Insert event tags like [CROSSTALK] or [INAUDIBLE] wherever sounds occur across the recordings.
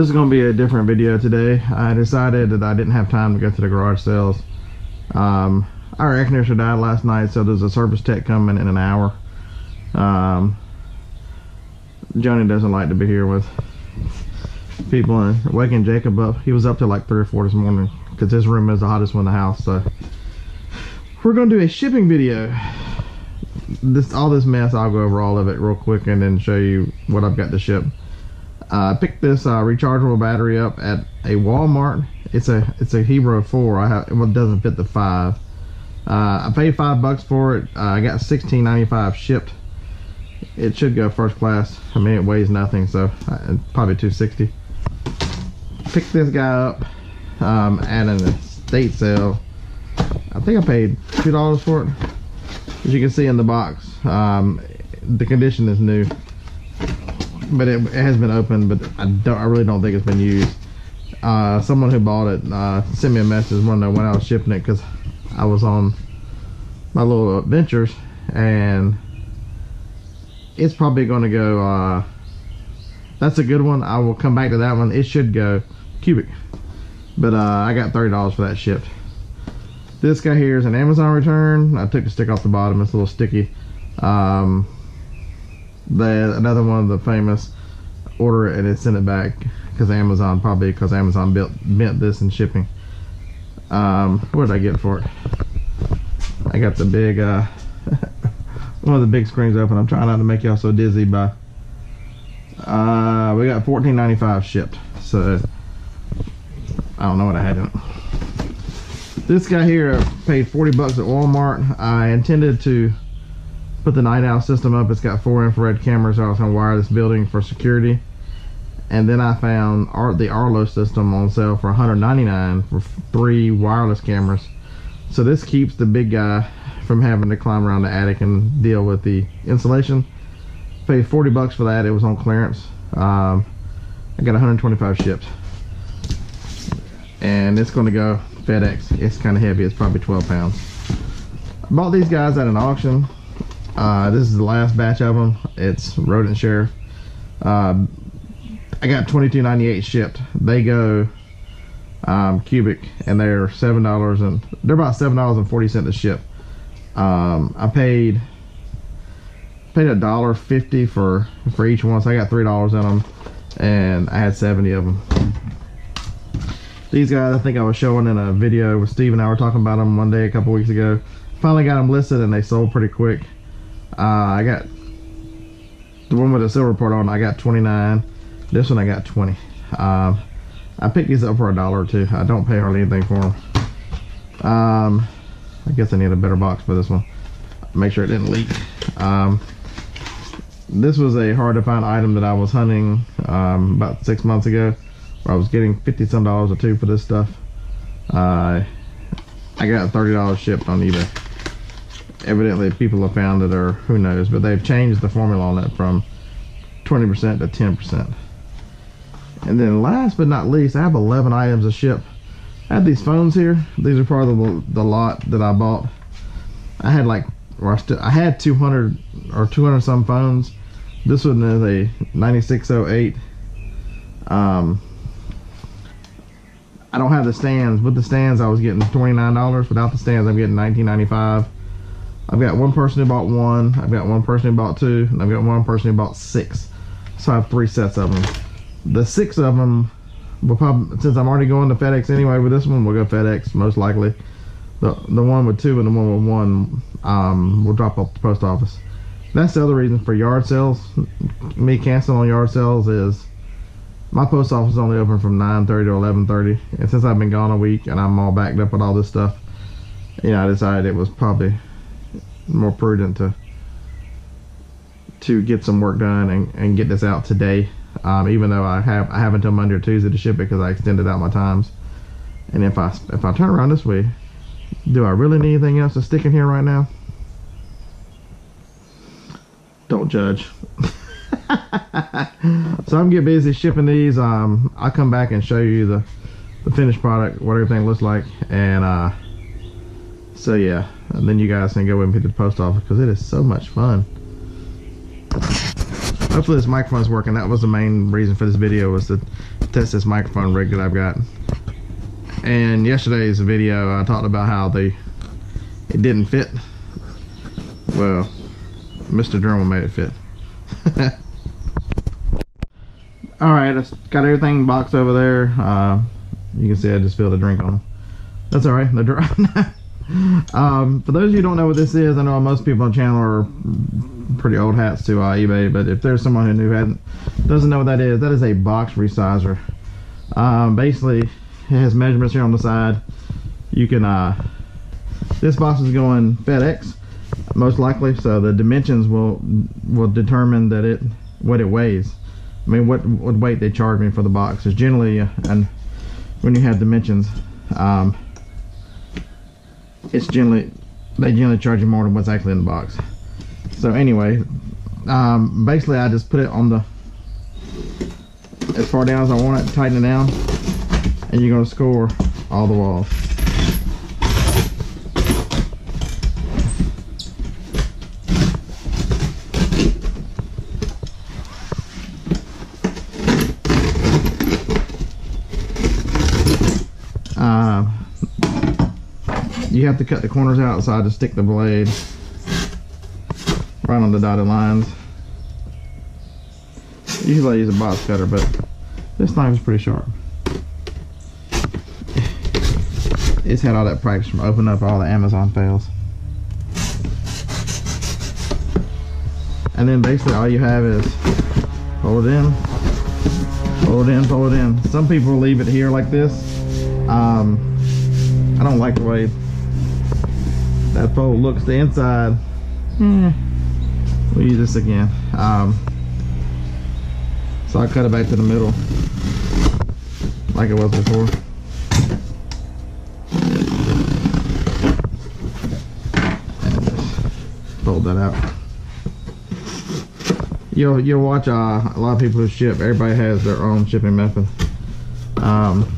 This is going to be a different video today. I decided that I didn't have time to go to the garage sales. Um, our air conditioner died last night, so there's a service tech coming in an hour. Um, Johnny doesn't like to be here with people and waking Jacob up. He was up till like 3 or 4 this morning because his room is the hottest one in the house. So we're going to do a shipping video. This All this mess, I'll go over all of it real quick and then show you what I've got to ship. I picked this uh, rechargeable battery up at a Walmart. It's a it's a Hero 4. I have it doesn't fit the 5. Uh, I paid 5 bucks for it. Uh, I got 16.95 shipped. It should go first class. I mean, it weighs nothing, so uh, probably 260. Picked this guy up um, at an estate sale. I think I paid $2 for it. As you can see in the box, um, the condition is new but it, it, has been open, but I don't. I really don't think it's been used. Uh, someone who bought it uh, sent me a message when I when I was shipping it because I was on my little adventures, and it's probably going to go. Uh, that's a good one. I will come back to that one. It should go cubic, but uh, I got thirty dollars for that shipped. This guy here is an Amazon return. I took the stick off the bottom. It's a little sticky. Um, the another one of the famous order it and send it back because Amazon probably because Amazon built bent this in shipping. Um, what did I get for it? I got the big uh, [LAUGHS] one of the big screens open. I'm trying not to make y'all so dizzy by. Uh, we got 14.95 shipped, so I don't know what I had in. This guy here paid 40 bucks at Walmart. I intended to put the night owl system up. It's got four infrared cameras. I was gonna wire this building for security. And then I found Ar the Arlo system on sale for 199 for three wireless cameras. So this keeps the big guy from having to climb around the attic and deal with the insulation. Paid 40 bucks for that. It was on clearance. Um, I got 125 shipped. And it's going to go FedEx. It's kind of heavy. It's probably 12 pounds. I bought these guys at an auction uh, this is the last batch of them. It's Rodent Sheriff. Uh, I got 22.98 shipped. They go um, cubic, and they're seven dollars and they're about seven dollars and forty cents to ship. Um, I paid paid a dollar fifty for for each one, so I got three dollars in them, and I had 70 of them. These guys, I think I was showing in a video with Steve and I were talking about them one day a couple weeks ago. Finally got them listed, and they sold pretty quick. Uh, I got the one with the silver part on. I got 29. This one I got 20. Um, I picked these up for a dollar or two. I don't pay hardly anything for them. Um, I guess I need a better box for this one. Make sure it didn't leak. Um, this was a hard to find item that I was hunting um, about six months ago. Where I was getting 50 some dollars or two for this stuff. Uh, I got $30 shipped on eBay evidently people have found it or who knows but they've changed the formula on it from 20% to 10% and then last but not least I have 11 items to ship. I have these phones here. These are part of the, the lot that I bought. I had like or I, still, I had 200 or 200 some phones. This one is a 9608 um I don't have the stands. With the stands I was getting $29 without the stands I'm getting 19.95 I've got one person who bought one, I've got one person who bought two, and I've got one person who bought six. So I have three sets of them. The six of them will probably, since I'm already going to FedEx anyway with this one, we'll go FedEx most likely. The the one with two and the one with one um, will drop off the post office. That's the other reason for yard sales. Me canceling on yard sales is my post office is only open from 9.30 to 11.30. And since I've been gone a week and I'm all backed up with all this stuff, you know, I decided it was probably more prudent to to get some work done and, and get this out today. Um, even though I have I have until Monday or Tuesday to ship it because I extended out my times. And if I if I turn around this way, do I really need anything else to stick in here right now? Don't judge. [LAUGHS] so I'm getting busy shipping these. Um, I'll come back and show you the the finished product, what everything looks like, and uh, so yeah and then you guys can go with me to the post office because it is so much fun hopefully this microphone's working. That was the main reason for this video was to test this microphone rig that I've got. And yesterday's video, I talked about how the it didn't fit. Well, Mr. Dremel made it fit. [LAUGHS] All right, I've got everything boxed over there. Uh, you can see I just spilled a drink on them. That's all right, they're dry [LAUGHS] um, for those of you who don't know what this is, I know most people on the channel are pretty old hats to uh, eBay, but if there's someone who hadn't doesn't know what that is, that is a box resizer. Um, basically, it has measurements here on the side. You can, uh, this box is going FedEx, most likely, so the dimensions will will determine that it what it weighs. I mean, what what weight they charge me for the box is generally, and when you have dimensions, um, it's generally they generally charge you more than what's actually in the box. So anyway, um, basically I just put it on the as far down as I want it, tighten it down, and you're gonna score all the walls. You have to cut the corners outside to stick the blade right on the dotted lines. Usually I use a box cutter, but this knife is pretty sharp. It's had all that practice from opening up all the Amazon fails. And then basically all you have is pull it in, pull it in, pull it in. Some people leave it here like this. Um, I don't like the way that fold looks the inside. Hmm. We'll use this again. Um, so I cut it back to the middle like it was before. And just fold that out. You'll you'll watch uh, a lot of people who ship. Everybody has their own shipping method. Um,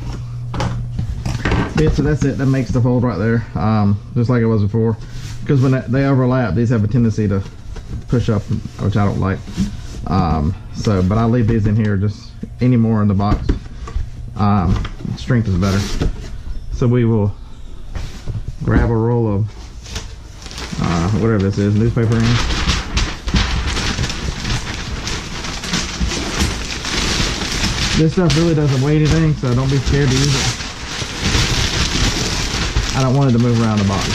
so that's it. That makes the fold right there, um, just like it was before. Because when they overlap, these have a tendency to push up, which I don't like. Um, so, but I leave these in here just any more in the box. Um, strength is better. So we will grab a roll of uh, whatever this is, newspaper. This stuff really doesn't weigh anything, so don't be scared to use it. I don't want it to move around the box.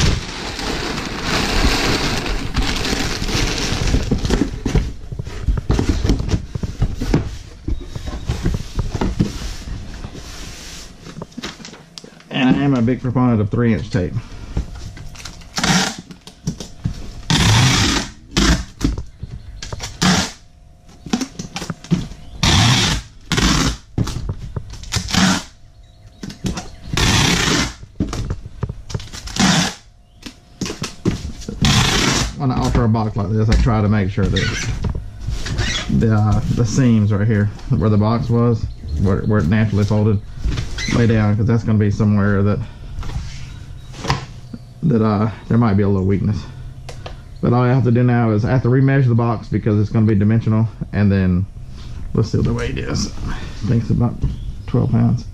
And I am a big proponent of three inch tape. when Box like this, I try to make sure that the uh, the seams right here, where the box was, where, where it naturally folded, lay down because that's going to be somewhere that that uh there might be a little weakness. But all I have to do now is I have to remeasure the box because it's going to be dimensional, and then let's see what the weight is. I think it's about 12 pounds.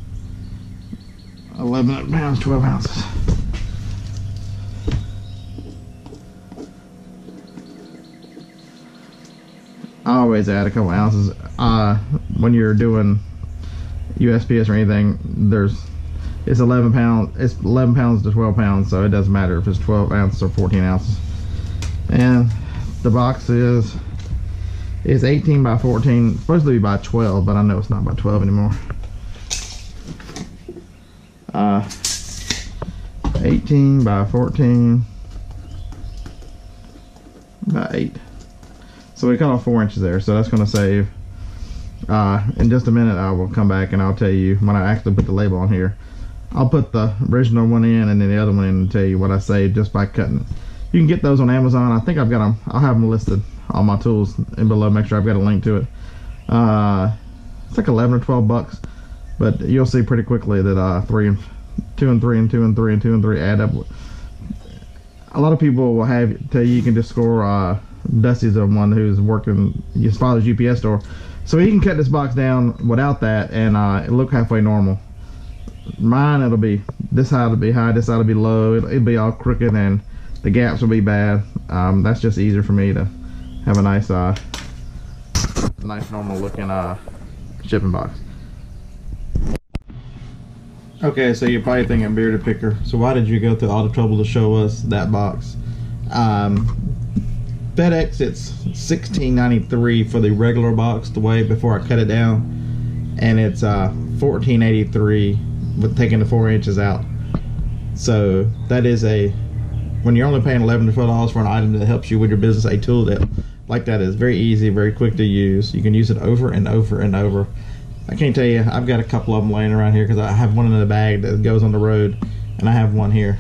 11 pounds, 12 ounces. I always add a couple ounces. Uh, when you're doing USPS or anything, there's it's 11 pounds. It's 11 pounds to 12 pounds, so it doesn't matter if it's 12 ounces or 14 ounces. And the box is is 18 by 14. It's supposed to be by 12, but I know it's not by 12 anymore. Uh, 18 by 14 by 8. So we cut off four inches there, so that's going to save. Uh, in just a minute, I will come back and I'll tell you when I actually put the label on here. I'll put the original one in and then the other one in and tell you what I saved just by cutting it. You can get those on Amazon. I think I've got them. I'll have them listed on my tools in below. Make sure I've got a link to it. Uh, it's like 11 or 12 bucks, but you'll see pretty quickly that uh, three and two and three and two and three and two and three add up. A lot of people will have tell you you can just score uh, Dusty's the one who's working his father's UPS store, so he can cut this box down without that and uh, look halfway normal. Mine it'll be this side will be high, this side will be low. It'll, it'll be all crooked and the gaps will be bad. Um, that's just easier for me to have a nice, uh, nice normal looking uh, shipping box. Okay, so you're probably thinking bearded picker. So why did you go through all the trouble to show us that box? Um, FedEx, it's 16.93 for the regular box to weigh before I cut it down, and it's uh, 14.83 with taking the four inches out. So that is a when you're only paying 11 to 12 dollars for an item that helps you with your business, a tool that like that is very easy, very quick to use. You can use it over and over and over. I can't tell you, I've got a couple of them laying around here because I have one in the bag that goes on the road, and I have one here.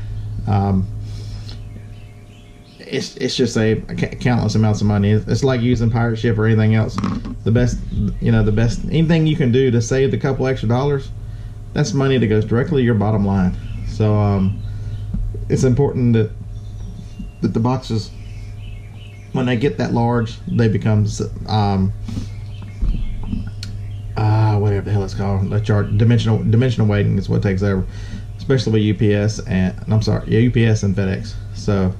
Um, it's it's just a countless amounts of money. It's like using pirate ship or anything else. The best, you know, the best anything you can do to save the couple extra dollars, that's money that goes directly to your bottom line. So um, it's important that that the boxes, when they get that large, they become um, uh, whatever the hell it's called. The chart dimensional dimensional weighting is what takes over, especially with UPS and I'm sorry, yeah, UPS and FedEx. So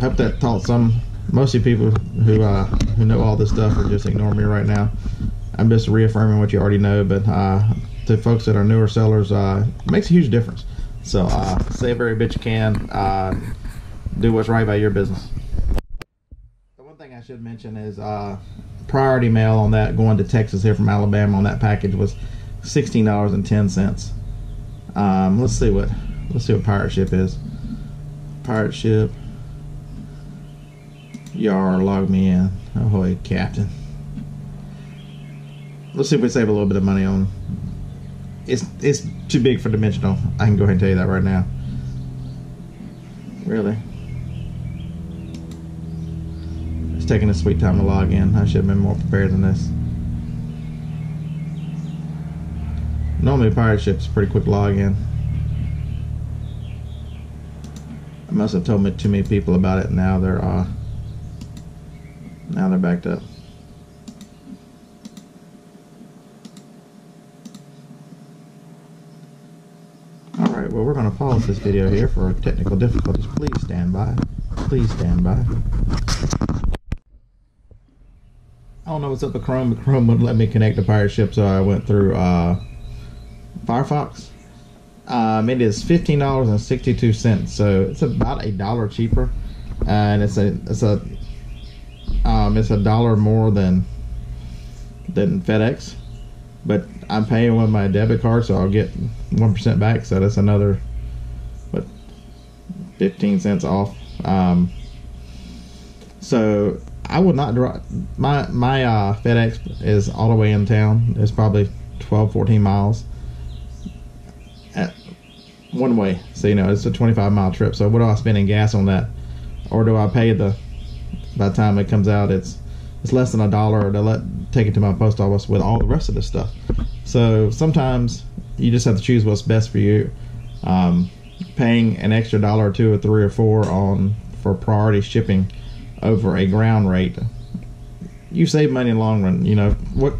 hope that taught some. Most of you people who uh, who know all this stuff are just ignoring me right now. I'm just reaffirming what you already know, but uh, to folks that are newer sellers, uh, it makes a huge difference. So uh, save every bit you can. Uh, do what's right by your business. The one thing I should mention is uh, priority mail on that going to Texas here from Alabama on that package was sixteen dollars and ten cents. Um, let's see what let's see what pirate ship is. Pirate ship. Yar log me in. Ahoy, Captain. Let's see if we save a little bit of money on. It's it's too big for dimensional. I can go ahead and tell you that right now. Really. It's taking a sweet time to log in. I should have been more prepared than this. Normally pirate ship's pretty quick log in. I must have told me too many people about it. Now they're uh, now they're backed up. Alright, well we're going to pause this video here for technical difficulties. Please stand by. Please stand by. I don't know what's up with Chrome, but Chrome wouldn't let me connect to Pirate Ship, so I went through uh, Firefox. Um, it is fifteen dollars and sixty two cents, so it's about a dollar cheaper, and it's a it's a um, it's a dollar more than than FedEx, but I'm paying with my debit card, so I'll get one percent back. So that's another what fifteen cents off. Um, so I would not drive my my uh, FedEx is all the way in town. It's probably 12, 14 miles at one way. So you know it's a 25 mile trip. So what do I spend in gas on that, or do I pay the by the time it comes out, it's it's less than a dollar to let take it to my post office with all the rest of this stuff. So sometimes you just have to choose what's best for you. Um, paying an extra dollar or two or three or four on for priority shipping over a ground rate, you save money in the long run. You know what?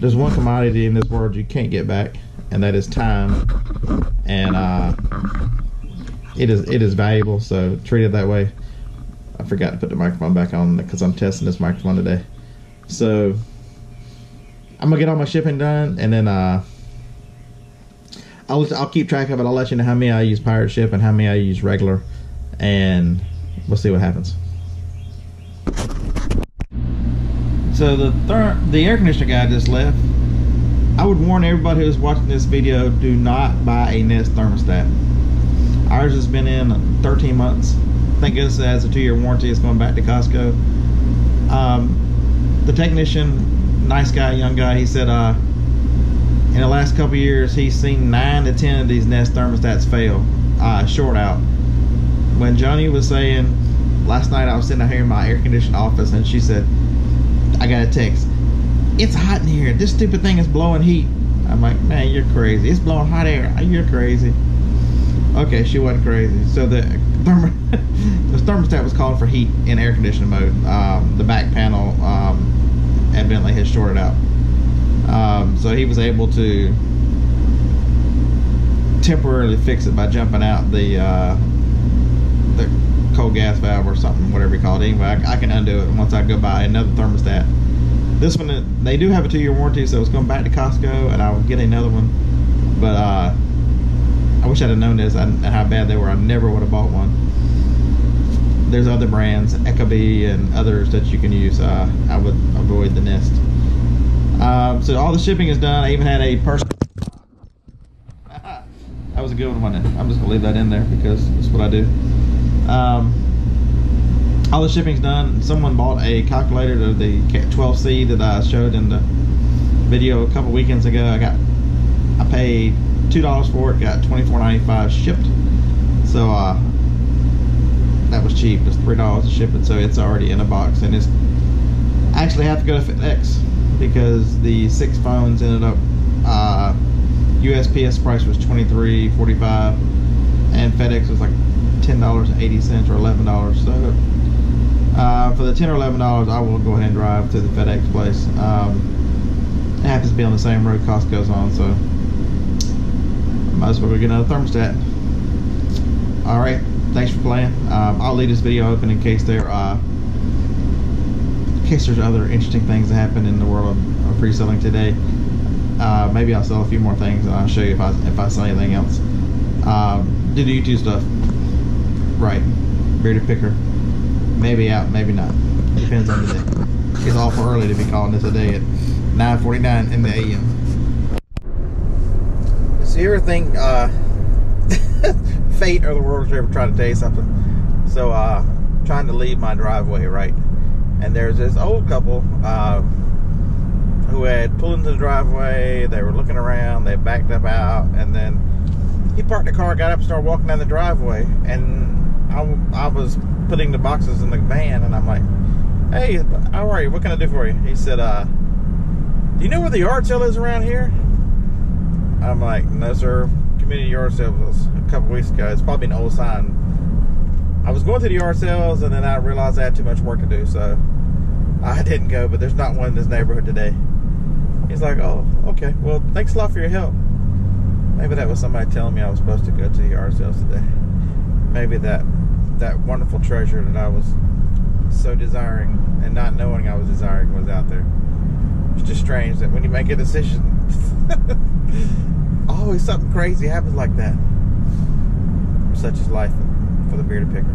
There's one commodity in this world you can't get back, and that is time. And uh, it is it is valuable, so treat it that way. I forgot to put the microphone back on because I'm testing this microphone today. So I'm gonna get all my shipping done, and then uh, I'll I'll keep track of it. I'll let you know how many I use pirate ship and how many I use regular, and we'll see what happens. So the the air conditioner guy just left. I would warn everybody who's watching this video: do not buy a Nest thermostat. Ours has been in 13 months thank goodness it has a two-year warranty. It's going back to Costco. Um, the technician, nice guy, young guy, he said uh, in the last couple years he's seen nine to ten of these Nest thermostats fail, uh, short out. When Johnny was saying last night, I was sitting out here in my air conditioned office, and she said, "I got a text. It's hot in here. This stupid thing is blowing heat." I'm like, "Man, you're crazy. It's blowing hot air. You're crazy." Okay, she wasn't crazy. So the [LAUGHS] the thermostat was calling for heat in air conditioning mode. Um, the back panel um, evidently had shorted out. Um, so he was able to temporarily fix it by jumping out the uh, the cold gas valve or something, whatever you call it. Anyway, I, I, can undo it once I go buy another thermostat. This one, they do have a two-year warranty, so it's going back to Costco, and I'll get another one. But uh, I wish I'd have known this and how bad they were. I never would have bought one. There's other brands, Ecobee and others that you can use. Uh, I would avoid the Nest. Um, so all the shipping is done. I even had a person. [LAUGHS] that was a good one. I'm just gonna leave that in there because that's what I do. Um, all the shipping's done. Someone bought a calculator of the 12C that I showed in the video a couple weekends ago. I got, I paid two dollars for it. Got twenty four ninety five shipped. So uh, that was cheap. It's three dollars to ship it. So it's already in a box, and it's I actually have to go to FedEx because the six phones ended up uh, USPS price was twenty three forty five, and FedEx was like ten dollars eighty cents or eleven dollars. So uh, for the ten or eleven dollars, I will go ahead and drive to the FedEx place. Um, it happens to be on the same road Costco's on, so might as well go get another thermostat. All right, thanks for playing. Um, I'll leave this video open in case there. Uh, in case there's other interesting things that happen in the world of, of selling today. Uh, maybe I'll sell a few more things and I'll show you if I if I sell anything else. Um, do the YouTube stuff. Right. Bearded picker. Maybe out, maybe not. Depends on the day. It's awful early to be calling this a day at 9.49 in the AM. So you ever think uh, [LAUGHS] fate or the world's ever trying to tell you something? So uh, trying to leave my driveway, right? And there's this old couple uh, who had pulled into the driveway. They were looking around. They backed up out, and then he parked the car, got up, started walking down the driveway. And I, I was putting the boxes in the van, and I'm like, "Hey, how are you? What can I do for you?" He said, uh, "Do you know where the yard sale is around here?" I'm like, "No, sir. Community yard sale was a couple weeks ago. It's probably an old sign." I was going to the yard sales and then I realized I had too much work to do, so I [LAUGHS] didn't go, but there's not one in this neighborhood today. He's like, oh, okay, well, thanks a lot for your help. Maybe that was somebody telling me I was supposed to go to the yard sales today. Maybe that that wonderful treasure that I was so desiring and not knowing I was desiring was out there. It's just strange that when you make a decision, [LAUGHS] always something crazy happens like that. Such is life for the bearded picker.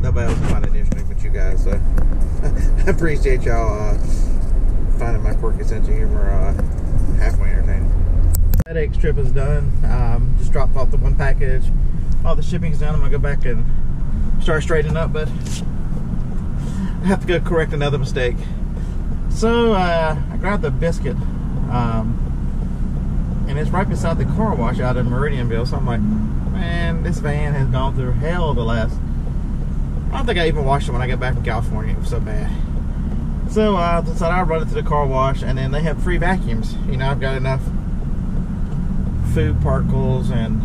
Nobody else will find it interesting but you guys, so [LAUGHS] I appreciate y'all uh, finding my quirky sense of humor uh, halfway entertaining. FedEx trip is done. Um, just dropped off the one package. All the shipping's done. I'm gonna go back and start straightening up, but I have to go correct another mistake. So uh, I grabbed the biscuit, um, and it's right beside the car wash out in Meridianville. So I'm like, man, this van has gone through hell the last. I don't think I even washed it when I got back from California. It was so bad. So I uh, decided I'd run it to the car wash, and then they have free vacuums. You know, I've got enough food particles and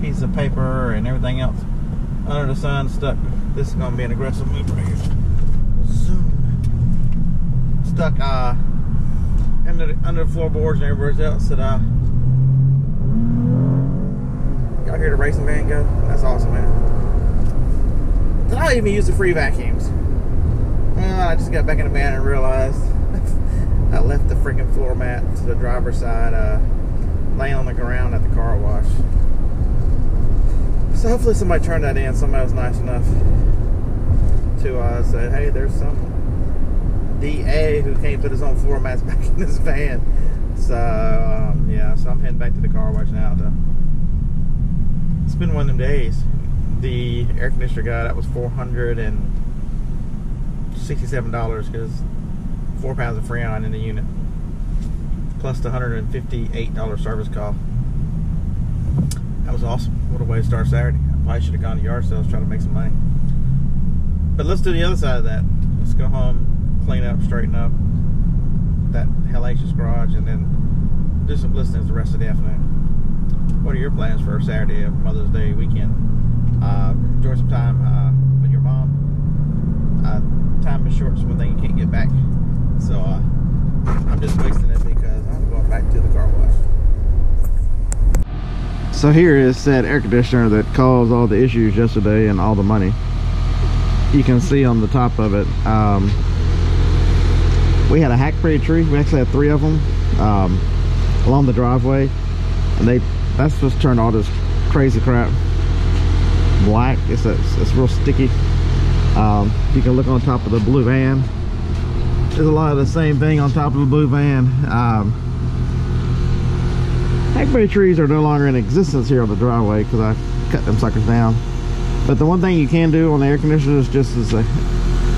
piece of paper and everything else under the sun stuck. This is going to be an aggressive move right here. Stuck uh, under the, under floorboards and everywhere else that uh, Y'all hear the racing van go? That's awesome, man. Did I even use the free vacuums? Well, I just got back in the van and realized [LAUGHS] I left the freaking floor mat to the driver's side, uh, laying on the ground at the car wash. So hopefully somebody turned that in. Somebody was nice enough to uh, say, hey, there's some DA who can't put his own floor mats back in his van. So, um, yeah, so I'm heading back to the car wash now to it's been one of them days. The air conditioner guy that was four hundred and sixty-seven dollars because four pounds of freon in the unit, plus the hundred and fifty-eight dollar service call. That was awesome. What a way to start Saturday. I probably should have gone to yard sales trying to make some money. But let's do the other side of that. Let's go home, clean up, straighten up that hellacious garage, and then do some listening the rest of the afternoon what are your plans for Saturday of Mother's Day weekend? uh, enjoy some time uh, with your mom. Uh, time is short, so one thing you can't get back. So uh, I'm just wasting it because I'm going back to the car wash. So here is said air conditioner that caused all the issues yesterday and all the money. You can see on the top of it, um, we had a hackberry tree. We actually had three of them um, along the driveway, and they that's what's turned all this crazy crap black. It's a, it's real sticky. Um, you can look on top of the blue van. There's a lot of the same thing on top of the blue van. Um, Hackberry trees are no longer in existence here on the driveway because I cut them suckers down. But the one thing you can do on the air conditioner is just as a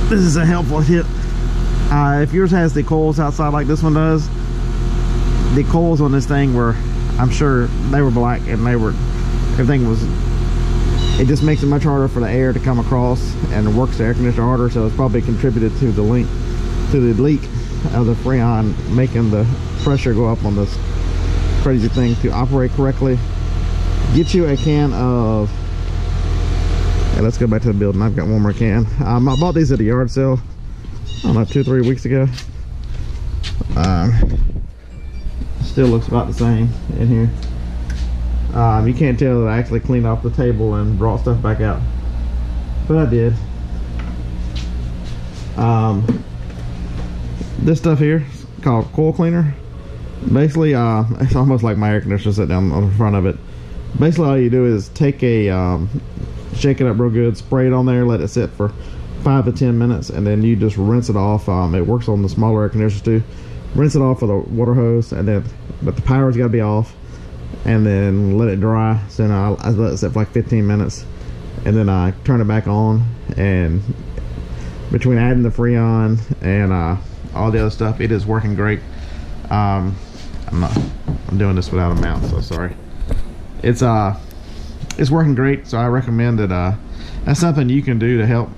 this is a helpful tip. Uh, if yours has the coils outside like this one does, the coils on this thing were, I'm sure they were black and they were, everything was, it just makes it much harder for the air to come across and it works the air conditioner harder. So it's probably contributed to the leak, to the leak of the Freon, making the pressure go up on this crazy thing to operate correctly. Get you a can of, let's go back to the building. I've got one more can. Um, I bought these at a yard sale, I don't know, two, three weeks ago. Um, still looks about the same in here. Um, you can't tell that I actually cleaned off the table and brought stuff back out. But I did. Um, this stuff here is called coil cleaner basically uh, [LAUGHS] it's almost like my air conditioner sitting down on the front of it basically all you do is take a um, shake it up real good spray it on there let it sit for five to ten minutes and then you just rinse it off. Um, it works on the smaller air conditioners too. Rinse it off with a water hose and then but the power's got to be off and then let it dry. So then I, I let it sit for like 15 minutes and then I turn it back on and between adding the freon and uh, all the other stuff it is working great. Um, I'm not I'm doing this without a mount so sorry. It's uh it's working great so I recommend that uh that's something you can do to help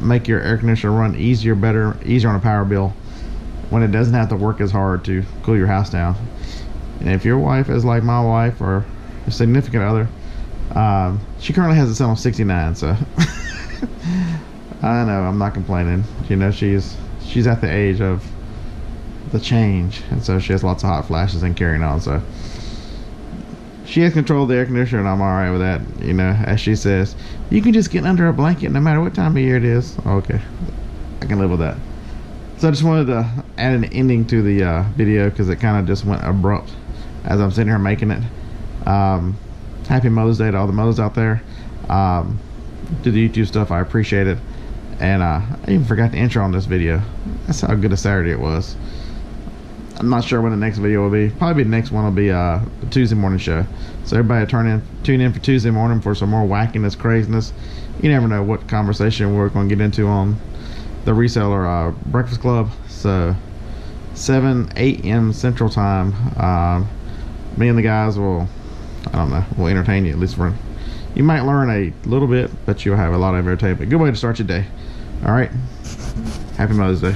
make your air conditioner run easier better easier on a power bill when it doesn't have to work as hard to cool your house down. And if your wife is like my wife or a significant other um, she currently has it set on 69 so [LAUGHS] I know I'm not complaining. You know she's she's at the age of the change and so she has lots of hot flashes and carrying on so she has control of the air conditioner and I'm alright with that you know as she says. You can just get under a blanket no matter what time of year it is. Okay. I can live with that. So I just wanted to add an ending to the uh, video because it kind of just went abrupt as I'm sitting here making it. Um, happy Mother's Day to all the mothers out there. Um, do the YouTube stuff. I appreciate it. And uh, I even forgot the intro on this video. That's how good a Saturday it was I'm not sure when the next video will be. Probably the next one will be uh, the Tuesday morning show. So everybody turn in, tune in for Tuesday morning for some more wackiness, craziness. You never know what conversation we're going to get into on the reseller uh, breakfast club. So 7, 8 a.m. Central Time. Uh, me and the guys will, I don't know, will entertain you at least for. You might learn a little bit, but you'll have a lot of entertainment. Good way to start your day. All right. Happy Mother's Day.